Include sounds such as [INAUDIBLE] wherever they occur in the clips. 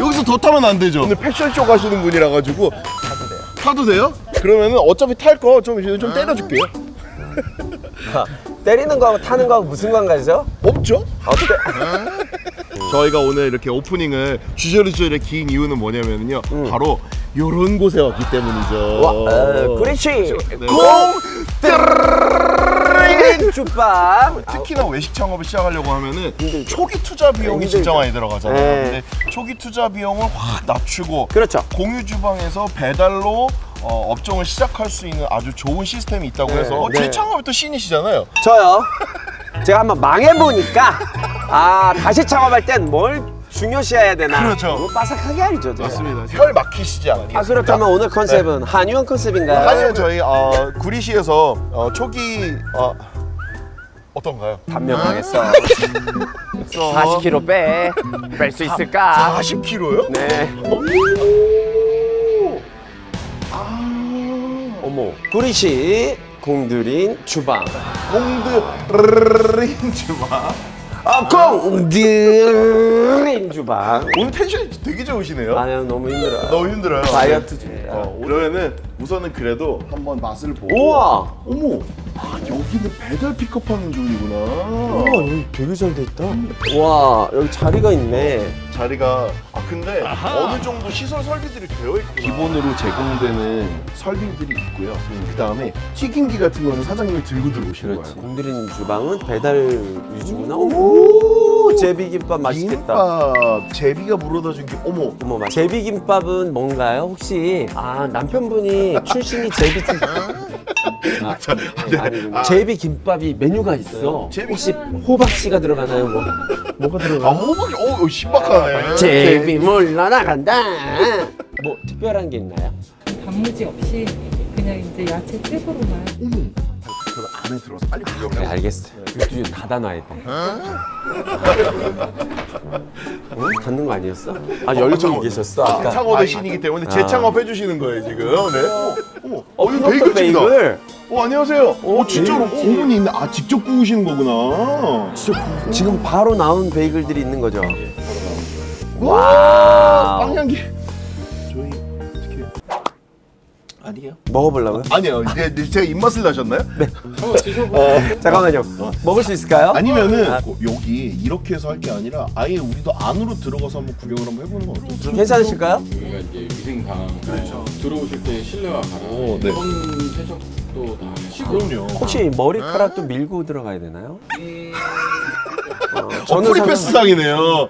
여기서 더 타면 안 되죠. 근데 패션쇼 가시는 분이라 가지고 타도 돼요. 타도 돼요? 그러면은 어차피 탈거좀좀 때려줄게요. 아, 때리는 거하고 타는 거하고 무슨 관계죠? 없죠? 어때? 저희가 오늘 이렇게 오프닝을 주저리주저리 긴 이유는 뭐냐면요. 바로 요런 곳에 왔기 때문이죠. 와, 어, 그렇지. 네. 공 주빵. 특히나 외식 창업을 시작하려고 하면은 힘들죠. 초기 투자 비용이 힘들죠. 진짜 많이 들어가잖아요. 네. 근데 초기 투자 비용을 확 낮추고 그렇죠. 공유 주방에서 배달로 어, 업종을 시작할 수 있는 아주 좋은 시스템이 있다고 네, 해서 어, 네. 재창업이 또 신이시잖아요. 저요. 제가 한번 망해보니까 아 다시 창업할 땐 뭘 중요시해야 되나. 그렇죠. 빠삭하게 알죠. 제가. 혈 막히시지 않게. 아 그렇다면 오늘 컨셉은 한유한 컨셉인가요? 아니면 저희 어, 구리시에서 어, 초기 어, 어떤가요? 단명하겠어. 40kg 빼. 뺄 수 있을까? 40kg요? 네. 어머. 구리시 공들인 주방. 공드린 주방. 아 공들인 주방. 오늘 텐션이 되게 좋으시네요. 아유 너무 힘들어요. 너무 힘들어요. 다이어트 중이야. 어, 그러면은 우선은 그래도 한번 맛을 보고. 우와. 어머. 아, 여기는 배달 픽업하는 존이구나. 우와 여기 되게 잘 돼 있다. 와 여기 자리가 있네. 자리가 아 근데 어느 정도 시설 설비들이 되어 있구나. 기본으로 제공되는 설비들이 있고요. 그 다음에 튀김기 같은 거는 사장님이 들고 들어오시는. 거예요. 공들인 주방은 배달 위주구나. 어머. 제비김밥 맛있겠다. 김밥 제비가 물어다 준 게 어머. 어머 맛. 제비김밥은 뭔가요? 혹시 아 남편분이 출신이 제비 쪽. [LAUGHS] 아, 아니군요. 제비 김밥이 메뉴가 있어. 제비- 혹시 호박씨가 들어가나요? 뭐 뭐가 아 들어가? 호박이 어 신박하네. 제비 물러나간다. 뭐 특별한 게 있나요? 단무지 없이 그냥 이제 야채 채소로만 어머. 그럼 안에 들어서 빨리 구경해. 그래 알겠어. 이거 닫아놔야 돼. 어? 닫는 거 아니었어? 아 열고 계셨어. 아까. 창업의 신이기 때문에 재창업 해주시는 거예요 지금. 네. 어머. 어 이거 핑크 베이글집이다. 베이글. 어 안녕하세요. 어 진짜로 베이글집. 오븐이 있네. 아 직접 구우시는 거구나. 진짜 지금 바로 나온 베이글들이 있는 거죠? 와. 와우. 빵 향기. 아니에요? 먹어보려고요? 아니요. 이제 제가 입맛을 나셨나요? 네. 잠깐만요. 먹을 수 있을까요? 아니면은 아. 어, 여기 이렇게 해서 할 게 아니라 아예 우리도 안으로 들어가서 한번 구경을 한번 해보는 건 어떠죠? 괜찮으실까요? 여기가 이제 위생상 들어오실 때 실내화 갈아 오, 네. 손 세척도 다 하시고 그럼요. 혹시 머리카락도 밀고 들어가야 되나요? 어, 어, 저는 프리 상관- 이미 패스상이네요.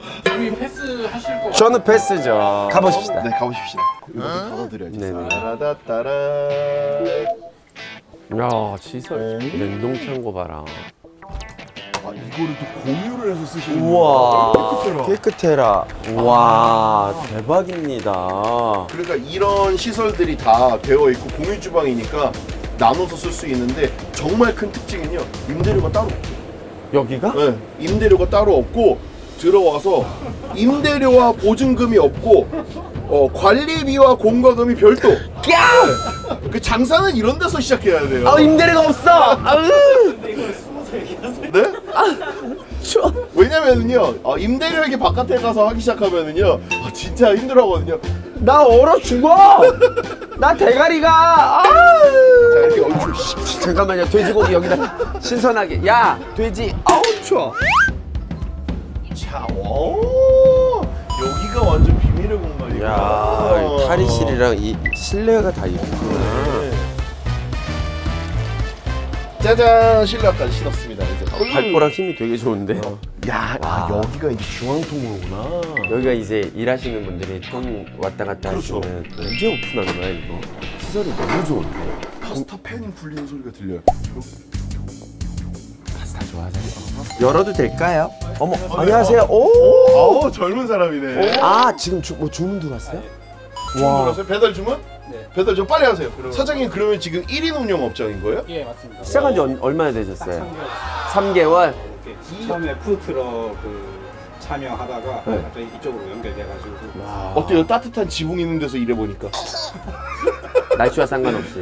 패스 하실 거 저는 패스죠. 가보십시다. 네, 가보십시다. 이거 닫아드려야지. 네네. 따라다따라. 야 시설 어. 냉동창고 봐라. 아, 이거를 또 공유를 해서 쓰시는 우와 거예요. 깨끗해라. 깨끗해라. 와 대박입니다. 그러니까 이런 시설들이 다 되어 있고 공유 주방이니까 나눠서 쓸 수 있는데 정말 큰 특징은요. 임대료가 따로 없어요. 여기가? 네, 임대료가 따로 없고 들어와서 임대료와 보증금이 없고 어, 관리비와 공과금이 별도. 야! 그 장사는 이런 데서 시작해야 돼요. 아 임대료가 없어. 아으 네? 추워. 왜냐면은요 어, 임대료에게 바깥에 가서 하기 시작하면은요 아, 진짜 힘들어하거든요. 나 얼어 죽어. 나 대가리가. 아! 자 이렇게 얼추 씨. 잠깐만요. 돼지고기 여기다 신선하게. 야 돼지. 아우 추워. 자, 오, 여기가 완전 비밀의 공간이야. 야 탈의실이랑 이 실내가 다 있구나. 짜잔 실내까지 신었습니다. 이제 발가락 힘이 되게 좋은데. 야, 아, 여기가 이제 중앙통로구나. 여기가 이제 일하시는 분들이 통 왔다 갔다 그렇죠. 하시면 언제 오픈하는 거야 이거? 시설이 너무 좋은데. 파스타 팬 굴리는 소리가 들려요. 파스타 좋아하잖아요. 열어도 될까요? 어머 안녕하세요. 오. 아우 젊은 사람이네. 아 지금 주, 뭐 주문 들어왔어요? 주문 들었어요? 배달 주문? 네. 배달 좀 빨리 하세요. 사장님 그러면 지금 1인 운영 업장인 거예요? 예 맞습니다. 시작한 지 얼- 얼마나 되셨어요? 3개월. 이렇게 처음에 푸드트럭 그 참여하다가 네. 갑자기 이쪽으로 연결돼가지고 어때요? 따뜻한 지붕 있는 데서 일해 보니까. [LAUGHS] 날씨와 상관없이.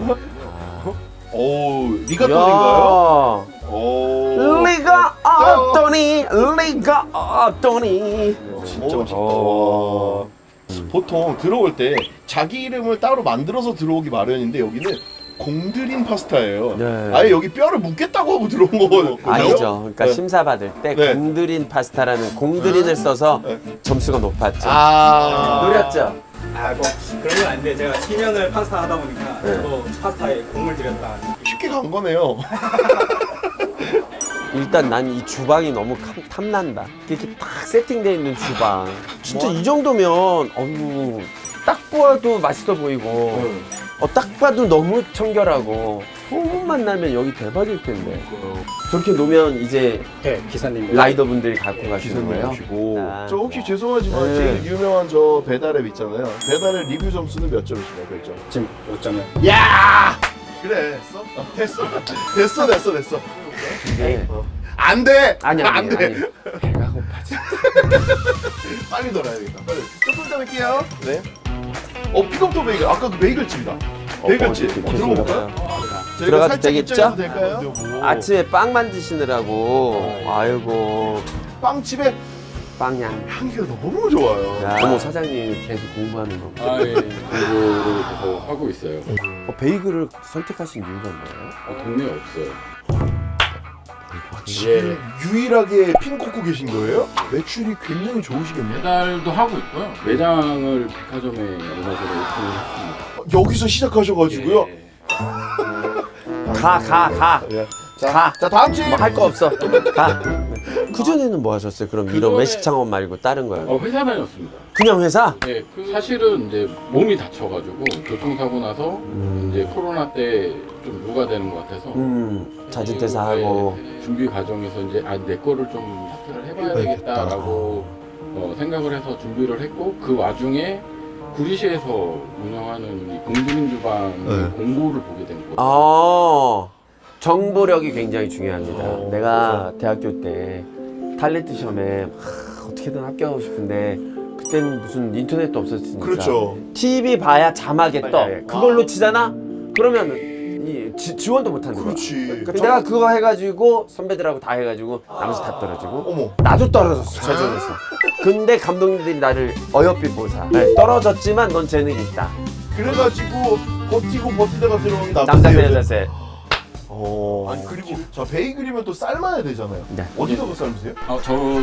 오 리가톤인가요? 야. 오 리가 어떠니? 리가 어떠니? 진짜 맛있다. 와. 보통 들어올 때 자기 이름을 따로 만들어서 들어오기 마련인데 여기는 공들인 파스타예요. 네. 아예 여기 뼈를 묻겠다고 하고 들어온 거거든요. 아니죠. 그러니까 네. 심사 받을 때 네. 공들인 파스타라는 공들인을 써서 점수가 높았죠. 아 노렸죠. 아, 뭐 그런 건 아닌데 제가 10년을 파스타 하다 보니까 네. 또 파스타에 공을 들였다. 쉽게 간 거네요. [LAUGHS] 일단 난 이 주방이 너무 탐- 탐난다. 이렇게 딱 세팅되어 있는 주방. 진짜 이 정도면 어유 딱 보아도 맛있어 보이고 어, 딱 봐도 너무 청결하고 소문 만 나면 여기 대박일 텐데. 저렇게 놓으면 이제 네, 기사님. 라이더분들이 갖고 가시는 거예요. 기사님이시고 아. 저 혹시 죄송하지만 네. 제일 유명한 저 배달앱 있잖아요. 배달앱 리뷰 점수는 몇 점이시나요? 몇 점? 지금 5점을. 야 그래 됐어 됐어 됐어 됐어 됐어 근데 안 돼! 아니 안 아니 돼! 아니. [LAUGHS] 배가 고파지. 빨리 놀아야겠다 빨리 조금 더 할게요 네. 어 픽업도 베이글 아까 그 베이글집이다 베이글집 어, 들어볼까요? 저희가 들어가도 살짝 되겠죠? 입장해도 될까요? 아침에 빵 만드시느라고 아이고 빵집에 빵양. 향기가 너무 좋아요 야. 어머 사장님 계속 공부하는 거. 아, 예. 공부를 계속 하고 있어요. 어, 베이글을 선택하신 이유가 뭐예요? 어, 동네에 없어요. 지금 유일하게 핀 꽂고 계신 거예요? 매출이 굉장히 좋으시겠네요 배달도 하고 있고요. 매장을 백화점에 얼마 전에 오픈을 했습니다. 여기서 시작하셔가지고요 예. 가 가 가. 네. 가. 자 다음 주에 뭐 할 거 없어. 가. 그 전에는 뭐 하셨어요? 그럼 이런 그전에- 외식 창업 말고 다른 거요? 어, 회사 다녔습니다. 그냥 회사? 예, 그 사실은 이제 몸이 다쳐가지고 교통사고 나서 이제 코로나 때좀 무가되는 것 같아서 음 자진 퇴사하고. 예, 준비 과정에서 이제 아 내 거를 좀 스타트를 해봐야 되겠다라고 어, 생각을 해서 준비를 했고 그 와중에 구리시에서 운영하는 이 공주민 주방 네. 공고를 보게 된 거예요. 아 정보력이 굉장히 중요합니다. 내가 대학교 때 탤런트 시험에 하, 어떻게든 합격하고 싶은데 그때는 무슨 인터넷도 없었으니까 그렇죠 TV 봐야 자막에 떠. 그걸로 치잖아. 그러면 이 지, 지원도 못 하는 거야. 그렇지 그래서 내가 그거 해가지고 선배들하고 다 해가지고 나머지 다 떨어지고 어머 나도 떨어졌어 최종에서. 근데 감독님들이 나를 어여삐 보사. 네, 떨어졌지만 넌 재능이 있다. 그래가지고 버티고 버티다가 들어온 남자 남자 세 여자 세. 어. 아니 그리고 자 베이글이면 또 삶아야 되잖아요. 네. 어디다가 삶으세요? 아, 저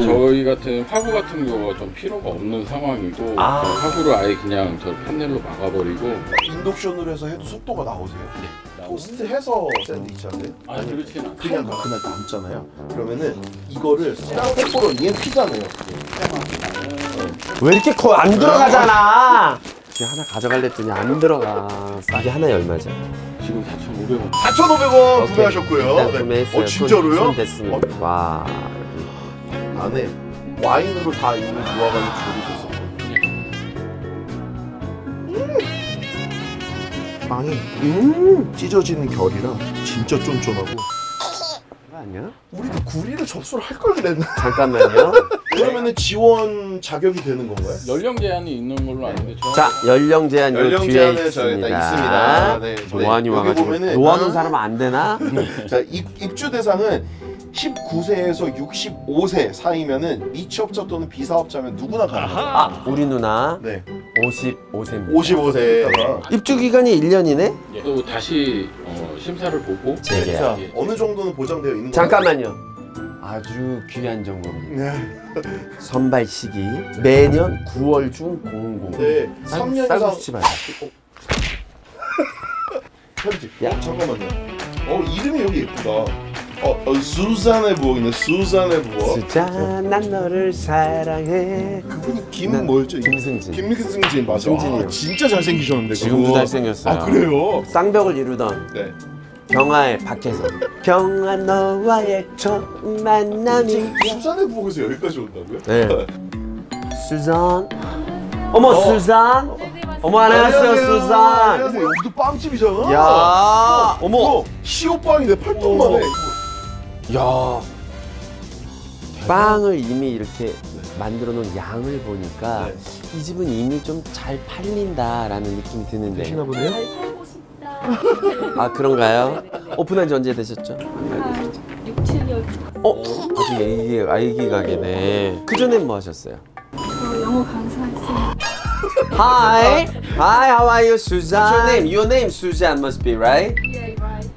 저희 같은 화구 같은 경우가 좀 필요가 없는 상황이고 아. 어, 화구를 아예 그냥 저 판넬로 막아버리고 인덕션으로 해서 해도 속도가 나오세요? 네. 토스트 해서 샌드위치 하세요? 아 그렇진 않죠. 그냥 그날 남잖아요. 그러면은 이거를 그냥 페퍼로 얘 피잖아요. 왜 이렇게 커? 안 들어가잖아. 이게 하나 가져갈랬더니 안 들어가. 이게 하나에 얼마죠? 지금 4,500원. 4,500원 구매하셨고요. 네. 구매했어요. 어 진짜로요? 손, 손 됐습니다. 어, 와. 안에 와인으로 다 이미 조리됐었고. 음. 빵이 음. 찢어지는 결이랑 진짜 쫀쫀하고. 아니야? 우리도 구리를 접수를 할 걸 그랬나? 잠깐만요. [LAUGHS] 그러면은 지원 자격이 되는 건가요? 연령 제한이 있는 걸로 아는데 저 자, 연령 제한 요 연령 뒤에 있습니다. 딱 있습니다. 네, 네. 노안이 여기 와가지고 보면은- 노안은 사람 안 되나? [LAUGHS] 자 입, 입주 대상은 19세에서 65세 사이면은 미취업자 또는 비사업자면 누구나 가능합니다. 아, 우리 누나 네, 55세입니다. 55세다가 입주 기간이 1년이네? 또 다시 어, 심사를 보고 재계약. 자, 예. 어느 정도는 보장되어 있는 잠깐만요. 아주 귀한 정보입니다. 네, [LAUGHS] 선발 시기 매년 9월 중 공공. 네, 3년 이상 쌀국수 말. [LAUGHS] 편집. 야. 어, 잠깐만요. 어 이름이 여기 예쁘다. 어, 어 수잔의 부엌이네. 수잔의 부엌. 수잔 난 너를 사랑해. 그분이 김 난 뭐였죠? 김승진. 김승진 맞아. 승진이요. 아, 진짜 잘생기셨는데. 지금도 그거. 잘생겼어요. 아 그래요? 쌍벽을 이루던 네. 경화의 박혜선. 경화 너와의 첫 만남이. 수잔의 부엌에서 여기까지 온다고요? 네. [LAUGHS] 수잔. 어머 어. 수잔. 어머 안녕하세요 수잔. 안녕하세요. 여기도 빵집이잖아. 야. 어머. 이거 시오빵이네 팔뚝만 해. 야. 빵을 이미 이렇게 만들어 놓은 양을 보니까 네. 이 집은 이미 좀 잘 팔린다라는 느낌이 드는데. 보네요. 잘 살고 싶다. 아 그런가요? 오픈한 지 언제 되셨죠? 한 6, 7년 어? 아주 애기, 아기 가게네. 그 전엔 뭐 하셨어요? 저 영어 강사했어요. Hi, hi, how are you, Suzanne? What's your name? Your name Suzanne must be right. Yeah,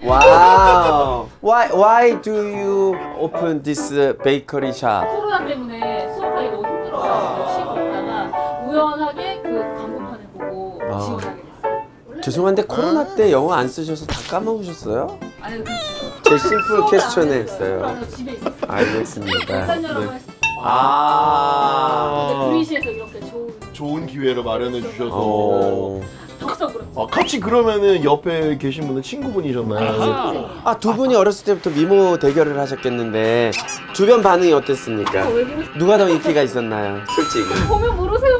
Wow. why, why do you open this uh, bakery shop? 코로나 때문에 수업하기 너무 힘들어가지고 쉬고 있다가 우연하게 그 광고판을 보고 아. 지원하게 됐어요. 죄송한데 코로나 때 영어 안 쓰셔서 다 까먹으셨어요? 아니. 제 심플 퀘스천에 했어요. 했어요. 집에 있었어요. 알겠습니다. 네. 아. 근데 구리시에서 이렇게 좋은 좋은 기회를 마련해 주셔서 어. 아, 같이 그러면은 옆에 계신 분은 친구분이셨나요? 아, 두 분이 어렸을 때부터 미모 대결을 하셨겠는데 주변 반응이 어땠습니까? 왜 그러세요? 누가 더 인기가 있었나요? 솔직히. 보면 모르세요.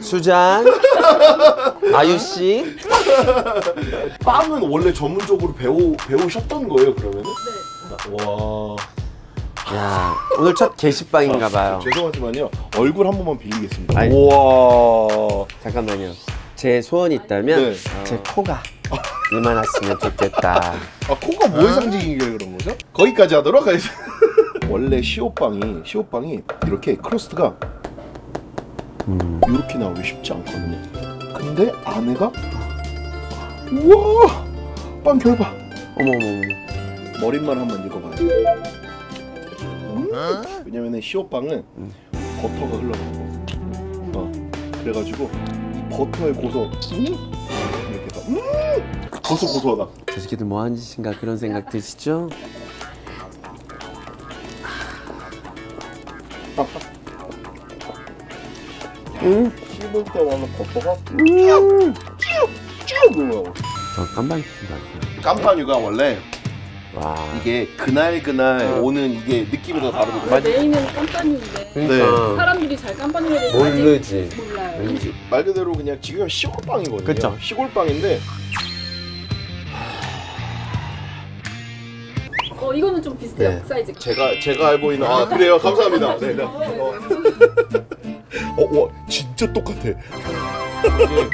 수잔, 아유 씨. 빵은 원래 전문적으로 배우 배우셨던 거예요 그러면은? 네. 와 야, 오늘 첫 개시빵인가 봐요. 죄송하지만요 얼굴 한 번만 빌리겠습니다. 아이. 우와 잠깐만요. 제 소원이 있다면 네. 제 코가 이만했으면 좋겠다. 아 코가 뭐의 상징이길래 그런 거죠? 거기까지 하도록 하겠습니다. [LAUGHS] 원래 시오빵이 시오빵이 이렇게 크러스트가 음. 이렇게 나오기 쉽지 않거든요. 근데 안에가 우와 빵 결봐 어머 어머 어머. 머릿만 한번 읽어봐요. 음? 왜냐면은 시오빵은 버터가 흘러가는 거. 어 그래가지고 이 버터의 고소 음? 이렇게 다 음! 고소 고소하다. 저 새끼들 뭐 하는 짓인가 그런 생각 드시죠? 음, 씹을 때마다 버터가 쭉쭉 올라가. 저 깜빡이 킨다. 깜파뉴가 원래 와. 이게 그날 그날 오는 이게 느낌이 다 다르거든요. 메인은 깜빡이인데 그러니까 사람들이 잘 깜빡이에 대해서 모르지. 아직 몰라요. 왠지. 말 그대로 그냥 지금 시골빵이거든요. 그쵸. 시골빵인데 어 이거는 좀 비슷해요. 네. 사이즈. 제가 제가 알고 있는 아 그래요 감사합니다. 네. 네. 어. [LAUGHS] 어, 와 진짜 똑같아.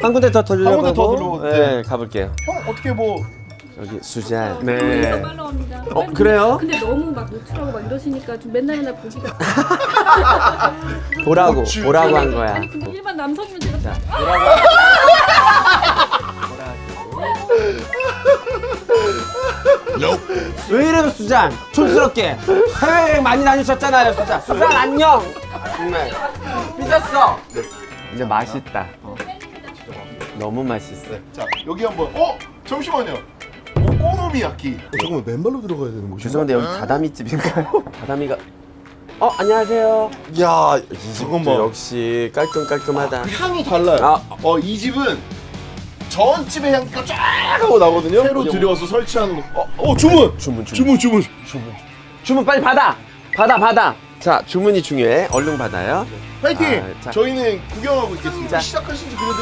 한 군데 더한 돌려고 군데 더 하고, 들어오고, 네, 가볼게요. 형 어떻게 뭐 여기 수잔. 여기서 네. 팔로우합니다. 어, 그래요? 근데 너무 막 노출하고 막 이러시니까 좀 맨날 맨날 보기가. [LAUGHS] 보라고. 보라고 한 거야. 아니 근데 일반 남성이면 제가 자, 왜 이래요 수잔? 촌스럽게 해외 여행 많이 다니셨잖아요 수잔 수잔 안녕 정말 삐졌어 이제 맛있다 너무 맛있어 자 여기 한번 어 잠시만요. 오코노미야키. 어, 잠깐만 맨발로 들어가야 되는 곳이. 죄송한데 여기 다다미 집인가요? [LAUGHS] 다다미가 어 안녕하세요 야 잠깐만 역시 깔끔깔끔하다 향이 달라요. 아. 어이 집은 전 집의 향기가 쫙 하고 나거든요. 새로 들여와서 설치하는 거. 어, 어 주문. 주문 주문 주문 주문. 주문 빨리 받아 받아 받아 자 주문이 중요해 얼른 받아요 파이팅. 아, 자. 저희는 구경하고 있겠습니다. 자. 시작하신 지 그래도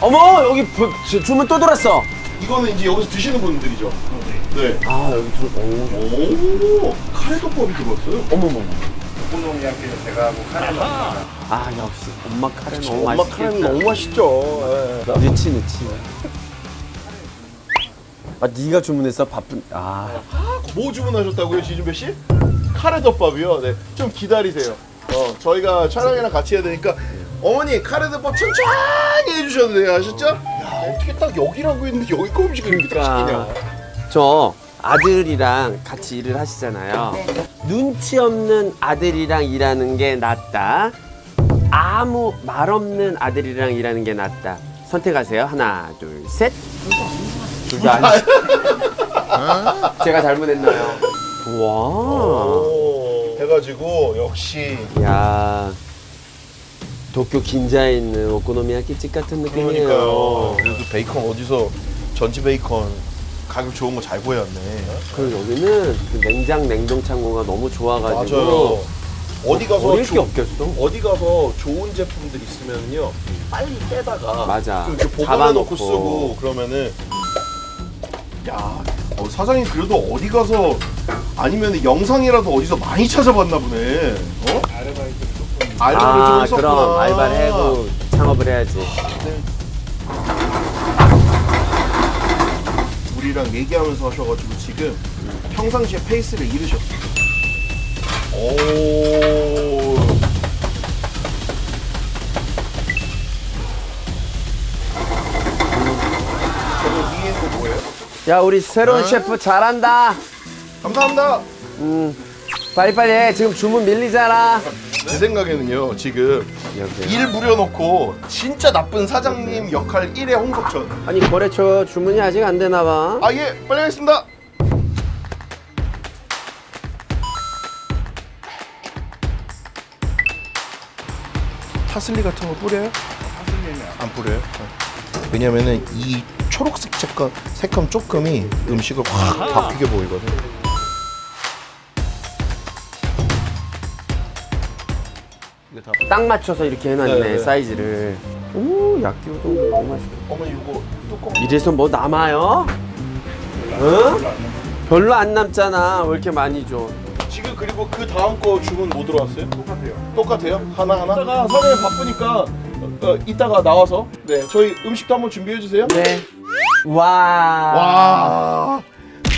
어머 여기 부, 주, 주문 또 들었어 이거는 이제 여기서 드시는 분들이죠. 네. 아 여기 들 오. 오 카레덮밥이 들어왔어요. 어머머 오코노미야키는 제가 하고 카레 아 역시 엄마 카레 너무 엄마 맛있겠다 카레는 너무 맛있죠. 예. 넣지 넣지 아 네가 주문했어 바쁜 아 뭐 주문하셨다고요, 지준배 씨? 카레 덮밥이요. 네. 좀 기다리세요. 어, 저희가 촬영이랑 같이 해야 되니까 어머니 카레덮밥 천천히 해주셔도 돼요, 아셨죠? 야 어떻게 딱 여기라고 했는데 여기 거 음식을 이렇게 딱 시키냐? 저 아들이랑 같이 일을 하시잖아요. 눈치 없는 아들이랑 일하는 게 낫다. 아무 말 없는 아들이랑 일하는 게 낫다. 선택하세요. 하나 둘셋. 둘다 아니 [LAUGHS] 제가 잘못했나요? 와. 오, 해가지고 역시 야 도쿄 긴자에 있는 오코노미야키 집 같은 느낌이에요. 그러니까요. 그래도 베이컨 어디서 전지 베이컨 가격 좋은 거 잘 구해왔네. 그리고 여기는 그 냉장 냉동 창고가 너무 좋아가지고 맞아요. 어디 가서 버릴 조- 게 없겠어. 어디 가서 좋은 제품들 있으면요 빨리 떼다가 맞아. 이렇게 보관해놓고 잡아놓고. 쓰고 그러면은 야 어, 사장님 그래도 어디 가서 아니면 영상이라도 어디서 많이 찾아봤나 보네. 어? 알바를 아, 좀 했었구나. 그럼 알바를 해고 창업을 해야지. 우리랑 얘기하면서 하셔가지고 지금 평상시에 페이스를 잃으셨어요. 오. 저거 위에 거 뭐예요? 야 우리 새로운 응? 셰프 잘한다. 감사합니다. 음, 빨리빨리 해. 지금 주문 밀리잖아. 제 생각에는요 지금. 일 부려놓고 진짜 나쁜 사장님 역할 1회 홍석천 아니 거래처 주문이 아직 안 되나 봐. 아 예 빨리 하겠습니다 파슬리 같은 거 뿌려요? 안 뿌려요? 왜냐면은 이 초록색 색감, 색감 조금이 음식을 확 바뀌게 보이거든 다 딱 맞춰서 이렇게 해놨네 네, 네. 사이즈를. 오 야끼우동 너무 맛있겠다. 어머니 이거 뚜껑 이래서 뭐 남아요? 응? 별로 안 남잖아. 왜 이렇게 많이 줘? 지금 그리고 그 다음 거 주문 뭐 들어왔어요? 똑같아요. 똑같아요? 하나 하나? 이따가 선생님 바쁘니까 어, 어, 이따가 나와서 네 저희 음식도 한번 준비해 주세요. 네. 와. 와.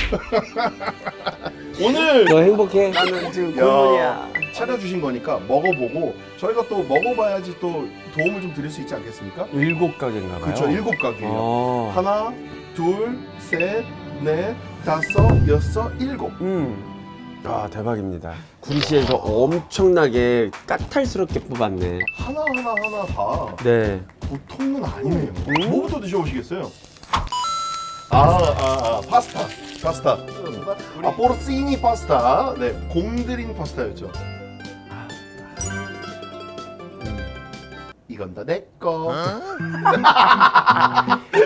[LAUGHS] 오늘 너 행복해? 나는 지금 고문이야. 차려주신 거니까 먹어보고 저희가 또 먹어봐야지 또 도움을 좀 드릴 수 있지 않겠습니까? 일곱 가게인가 봐요. 그렇죠. 일곱 가게예요. 어. 하나, 둘, 셋, 넷, 다섯, 여섯, 일곱. 음. 아 대박입니다. 구리시에서 엄청나게 까탈스럽게 뽑았네. 하나 하나 하나 다 네. 보통은 아니네요. 음? 뭐부터 드셔보시겠어요? 아, 아, 아, 파스타, 파스타. 아, 포르시니 파스타. 네, 공드린 파스타였죠. 이건 다 내 거. [LAUGHS]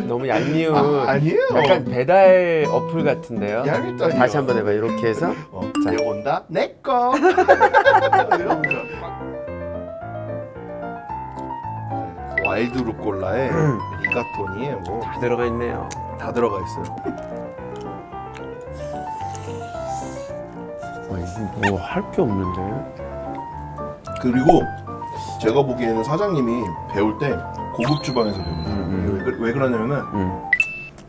너무 얄미운. 아, 아니에요. 약간 배달 어플 같은데요. 얄밉다니요. 다시 한번 해봐. 이렇게 해서. 어, 자. 이건 다 내 거. [LAUGHS] wild 루꼴라에 리가토니에 뭐 다 들어가 있네요. 다 들어가 있어요. 와 이거 뭐할 게 없는데. 그리고 제가 보기에는 사장님이 배울 때 고급 주방에서 배웁니다. 음, 왜, 그- 왜 그러냐면은 음.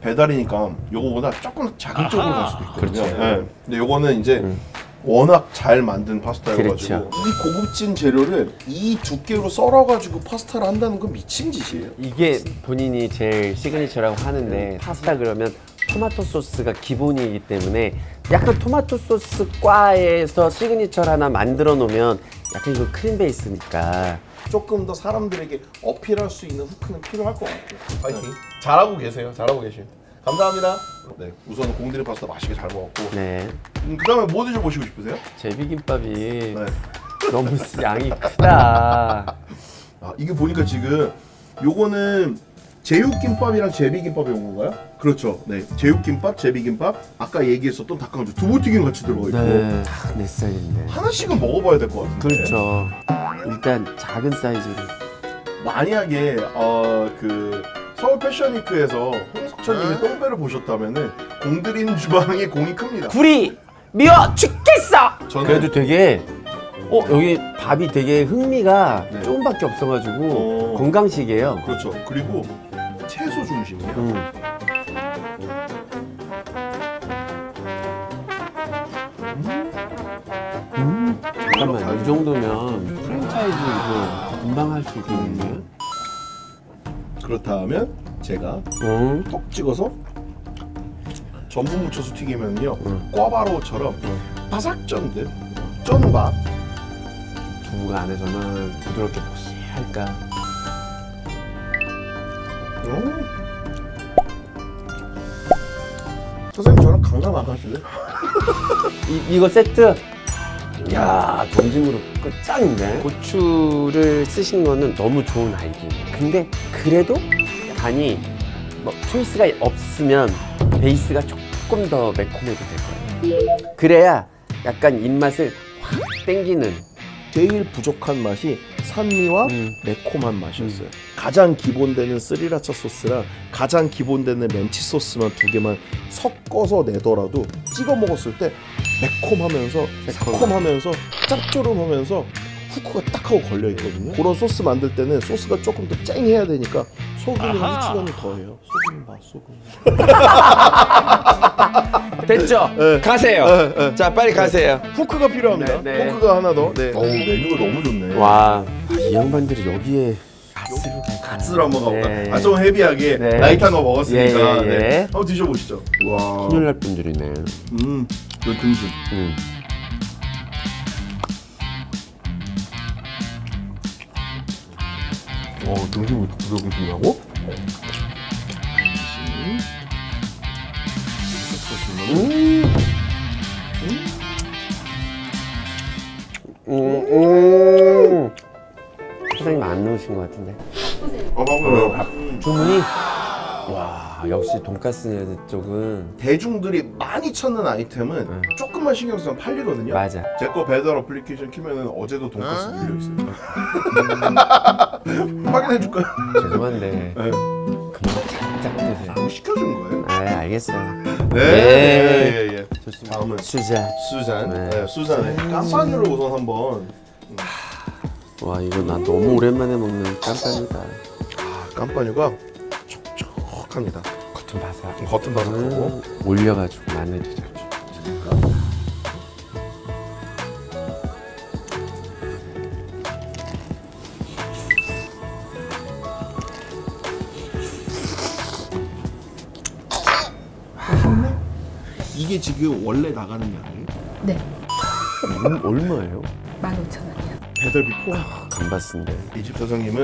배달이니까 요거보다 조금 작은 쪽으로 갈 수도 있거든요. 그렇죠. 네. 근데 요거는 이제 음. 워낙 잘 만든 파스타여가지고 그렇죠. 이 고급진 재료를 이 두께로 썰어가지고 파스타를 한다는 건 미친 짓이에요. 이게 본인이 제일 signature라고 하는데 파스타 그러면 토마토 소스가 기본이기 때문에 약간 토마토 소스 과에서 signature를 하나 만들어 놓으면 약간 이거 크림 베이스니까 조금 더 사람들에게 어필할 수 있는 후크는 필요할 것 같아요. 파이팅. 잘하고 계세요. 잘하고 계십니다. 감사합니다. 네, 우선 공들인 파스타 맛있게 잘 먹었고 네 음, 그다음에 뭐 드셔보시고 싶으세요? 제비김밥이 네. 너무 양이 크다 아 이게 보니까 지금 요거는 제육김밥이랑 제비김밥이 온 건가요? 그렇죠. 네, 제육김밥, 제비김밥, 아까 얘기했었던 닭강정, 두부튀김 같이 들어가 있고 네내 스타일인데 하나씩은 먹어봐야 될 것 같은데. 그렇죠 일단 작은 사이즈로 만약에 어 그 서울 패션위크에서 천님이 똥배를 보셨다면은 공들인 주방의 공이 큽니다. 불이 미워 죽겠어 저는 그래도 되게 어 여기 밥이 되게 흥미가 네. 조금밖에 없어가지고 어. 건강식이에요 그렇죠. 그리고 채소 중심이에요. 음. 음. 잠깐만 이 정도면 프랜차이즈 이거 금방 할 수 있겠는데? 그렇다면 제가 어? 톡 찍어서 전분 묻혀서 튀기면요 음. 꽈바로우처럼 바삭 쩐듯 쩐밥 두부가 안에서는 부드럽게 보시할까? 음. 선생님 저랑 강남 안 가실래요? [LAUGHS] 이, 이거 세트? 야 동진으로 끝장인데? 고추를 쓰신 거는 너무 좋은 아이디어 근데 그래도 간이 뭐 초이스가 없으면 베이스가 조금 더 매콤해도 될 거예요 그래야 약간 입맛을 확 땡기는 제일 부족한 맛이 산미와 음. 매콤한 맛이었어요. 가장 기본되는 스리라차 소스랑 가장 기본되는 렌치 소스만 두 개만 섞어서 내더라도 찍어 먹었을 때 매콤하면서 새콤. 새콤하면서 짭조름하면서 후크가 딱 하고 걸려 있거든요. 그런 소스 만들 때는 소스가 조금 더 쨍해야 되니까 소금이랑 후추간을 더해요. 소금 봐, 소금. [LAUGHS] 됐죠? 네. 가세요. 네, 네. 자, 빨리 가세요. 포크가 필요합니다. 네, 네. 포크가 하나 더. 네. 어우 메뉴가 너무 좋네. 와, 이 양반들이 여기에 갓스로 한번 가볼까? 네. 아, 좀 헤비하게 네. 라이트한 거 먹었으니까 예, 예, 예. 네. 한번 드셔보시죠. 와, 큰일 날 분들이네. 음, 그 등심. 음. 어, 등심부터 부르고싶냐고? 음. 음, 음. 사장님 안 넣으신 것 같은데. 어, 봐봐요. 주문이 와 역시 돈가스 쪽은 대중들이 많이 찾는 아이템은 네. 조금만 신경 쓰면 팔리거든요. 맞아. 제 거 배달 어플리케이션 키면은 어제도 돈가스 물려 있어요. [LAUGHS] 확인해 줄까요? 죄송한데 네. 그만 살짝 드세요. 뭐 시켜준 거예요? 아 알겠어요. 네. 네. 예, 예, 예. 좋습니다. 다음은 수자. 수잔. 네. 네. 수잔의 깜파뉴를 우선 한번. 와 이거 나 너무 오랜만에 먹는 깜pan이다. 아, 깜파뉴가 촉촉합니다. 겉은 바삭. 겉은 바삭하고. 음, 올려가지고 마늘이랑. 이게 지금 원래 나가는 게 아니에요? 네, 음, 얼마예요? 15,000원이요. 배달비 포함. 감바스인데. 이 집 사장님은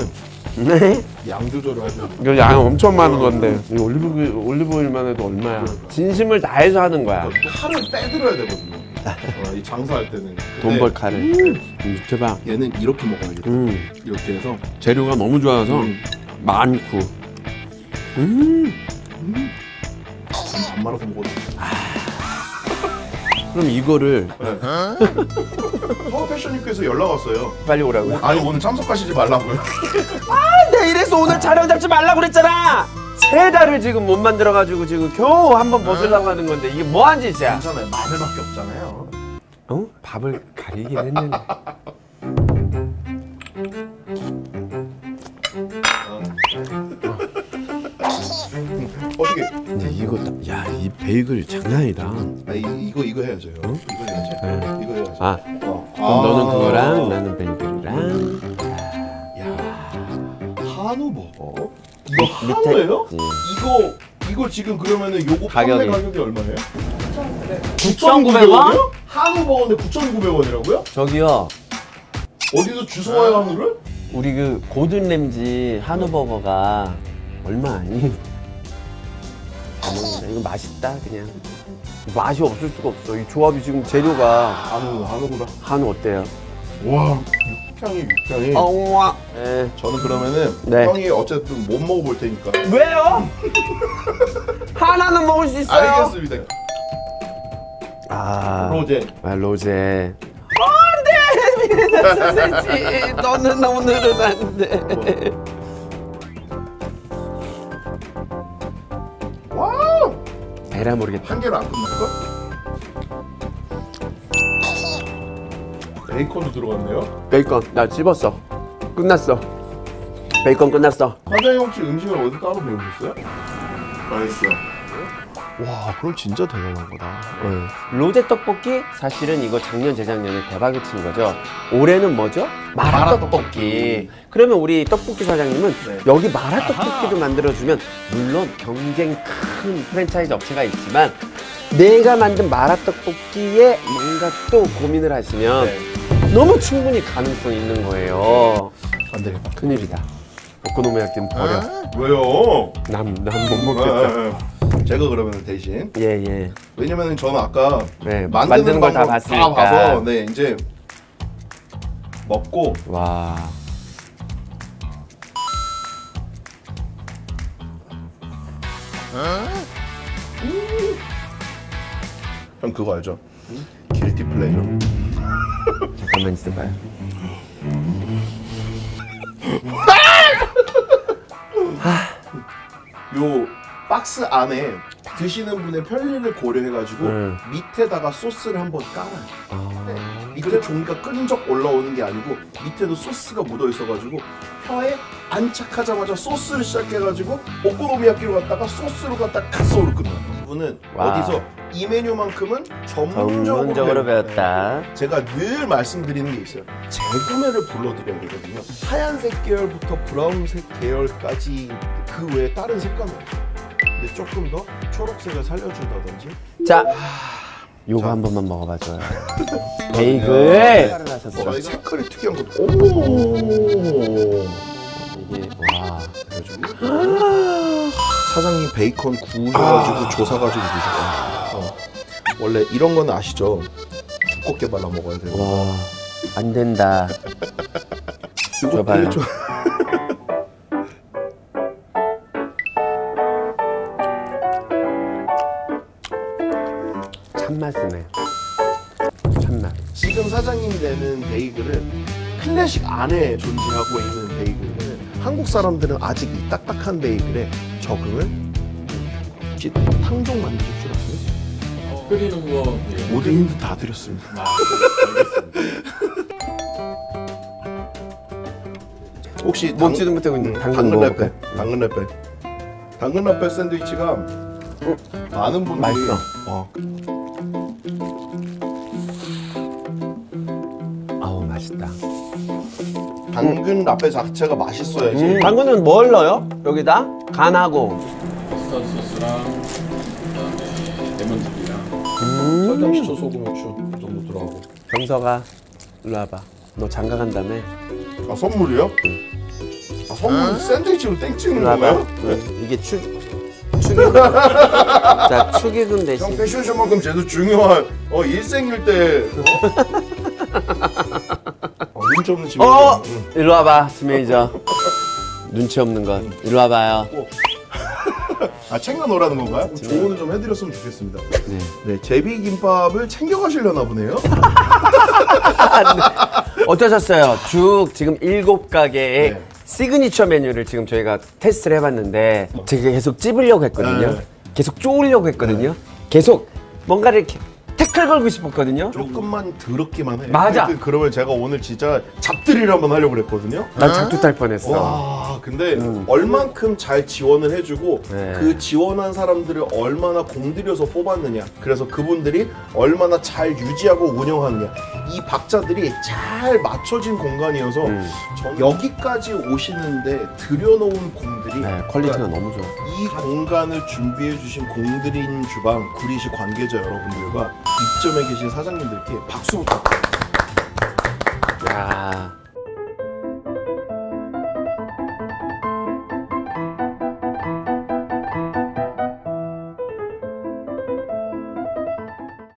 네? 양 조절을 하셔야 돼요. 이거 양 엄청 많은 건데. 이 올리브 올리브오일만 해도 얼마야? 진심을 다해서 하는 거야. 칼을 빼들어야 되거든요. [LAUGHS] 어, 이 장사할 때는. 돈 근데 벌 칼을. 음, 밑에 봐. 얘는 이렇게 먹어야겠다. 음, 이렇게 해서. 재료가 너무 좋아서 음. 많고. 음. 반 말아서 먹어도 돼. 그럼 이거를 서울 패션위크에서 연락 왔어요. 빨리 오라고요? 아니 오늘 참석하시지 말라고요. [LAUGHS] 내가 이래서 오늘 촬영 잡지 말라고 그랬잖아. 세 달을 지금 못 만들어가지고 지금 겨우 한 번 벗으려고 하는 건데 이게 뭐한 짓이야? 괜찮아요. 마늘밖에 없잖아요. 어? 밥을 가리긴 했는데. [LAUGHS] 어떻게? 근데 이거 야이 베이글 장난 아니다. 아 이, 이거 이거 해야죠. 이거 해야죠. 네. 이거 해야죠. 아 어. 그럼 너는 아. 그거랑 나는 베이글이랑 야 한우 먹어? 이거 밑에- 한우예요? 예. 이거 이거 지금 그러면은 요거 가격이. 가격이 얼마예요? 9,900원? 한우 버거인데 9,900원이라고요? 저기요 어디서 주워 와요 한우를? 우리 그 고든 램지 한우 버거가 얼마 아니? 이거 맛있다 그냥. 맛이 없을 수가 없어. 이 조합이 지금 재료가 한우 한우구나. 한우 어때요? 와 육향이 육향이. 어와. 예. 저는 그러면은 네. 형이 어쨌든 못 먹어볼 테니까. 왜요? [LAUGHS] 하나는 먹을 수 있어요. 알겠습니다. 아, 로제. 아 로제. 안돼, 미래지. 너는 오늘은 안 돼. [LAUGHS] 에라 모르겠다. 한 개로 안 끝날까? 베이컨도 들어갔네요. 베이컨 나 집었어. 끝났어. 베이컨 끝났어. 과장님 혹시 음식을 어디 따로 배우셨어요? 알겠어요. 와, 그럼 진짜 대단한 거다. 로제 떡볶이 사실은 이거 작년 재작년에 대박을 친 거죠. 올해는 뭐죠? 마라, 마라 떡볶이. 떡볶이. 그러면 우리 떡볶이 사장님은 네. 여기 마라 떡볶이를 만들어주면 물론 경쟁 큰 프랜차이즈 업체가 있지만 내가 만든 마라 떡볶이에 뭔가 또 고민을 하시면 네. 너무 충분히 가능성 있는 거예요. 안 되겠다. 큰일이다. 오코노미야끼는 버려. 왜요? 난 난 못 먹겠다. 제가 그러면 대신 예 예. 왜냐면 저는 아까 네, 만드는, 만드는 걸다 방법 봤으니까. 봐서 네 이제 먹고 와. 형 그거 알죠? 길티 플레이저. 잠깐만 있어봐요. 요 박스 안에 드시는 분의 편리를 고려해가지고 음. 밑에다가 소스를 한번 깔아요. 아. 네. 이거 이렇게 종이가 끈적 올라오는 게 아니고 밑에도 소스가 묻어 있어가지고 혀에 안착하자마자 소스를 시작해가지고 오코노미야끼로 갔다가 소스로 갔다가 갓소로 끝나. 이분은 와. 어디서 이 메뉴만큼은 전문적으로 전문적으로 배웠다. 배웠다. 제가 늘 말씀드리는 게 있어요. 재구매를 불러드려야 되거든요. 하얀색 계열부터 브라운색 계열까지 그 외에 다른 색감이 없어요. 근데 조금 더 초록색을 살려준다든지 자, 요거 한 번만 먹어봐줘요. [LAUGHS] 베이글. 어, 색깔이 특이한 것도 오 이게 와. 사장님 베이컨 구우셔가지고 조사가지고 드셨어요. 어. 원래 이런 거는 아시죠? 두껍게 발라 먹어야 돼요. 와, 안 된다. 줘봐요. 이게 좀- 클래식 안에 존재하고 있는 베이글은 한국 사람들은 아직 이 딱딱한 베이글에 적응을 혹시 탕종 만드실 줄 아세요? 끓이는 거 예. 모든 힌트 다 드렸습니다. 아, 알겠습니다. 혹시 먹지도 못하고 있는 음, 당근 당근 먹을까? 라페, 당근 라페, 당근 라페 샌드위치가 많은 분들이 맛있어. 어, 당근 라페 자체가 맛있어야지. 음, 당근은 뭘 넣어요? 여기다 간하고. 머스타드 소스랑 그다음에 레몬즙이랑 음. 설탕, 시초, 소금, 후추 이 정도 들어가고. 경서가 일로 와봐. 너 장가 간다며? 아 선물이요? 아 선물 샌드위치로 땡 찍는 일로 와봐. 건가요? 응, 이게 축 축의금. [LAUGHS] 자 축의금 형 대신. 패션쇼만큼 쟤도 중요한 어 일생일 때 어, [LAUGHS] 눈치 없는 집에 어, 응. 일로 와봐, 스메이저. 눈치 없는 것. 일로 와봐요. 아 챙겨 놓으라는 건가요? 조언을 좀 해드렸으면 좋겠습니다 네. 네 제비 김밥을 챙겨 가시려나 보네요 [LAUGHS] 어떠셨어요? 죽 지금 일곱 가게의 네. 시그니처 메뉴를 지금 저희가 테스트를 해봤는데 제가 계속 찝으려고 했거든요. 네. 계속 쪼으려고 했거든요. 계속 뭔가를 이렇게 태클 걸고 싶었거든요. 조금만 더럽기만 해 맞아. 하여튼 그러면 제가 오늘 진짜 잡도리를 한번 하려고 그랬거든요 난 작두 탈 뻔했어. 와 근데 음. 얼만큼 잘 지원을 해주고 네. 그 지원한 사람들을 얼마나 공들여서 뽑았느냐 그래서 그분들이 얼마나 잘 유지하고 운영하느냐 이 박자들이 잘 맞춰진 공간이어서 음. 저는 여기까지 오시는데 들여놓은 공들이 네, quality가 너무 좋아. 이 공간을 준비해 주신 공들인 주방 구리시 관계자 여러분들과 입점해 계신 사장님들께 박수 부탁드립니다. 야,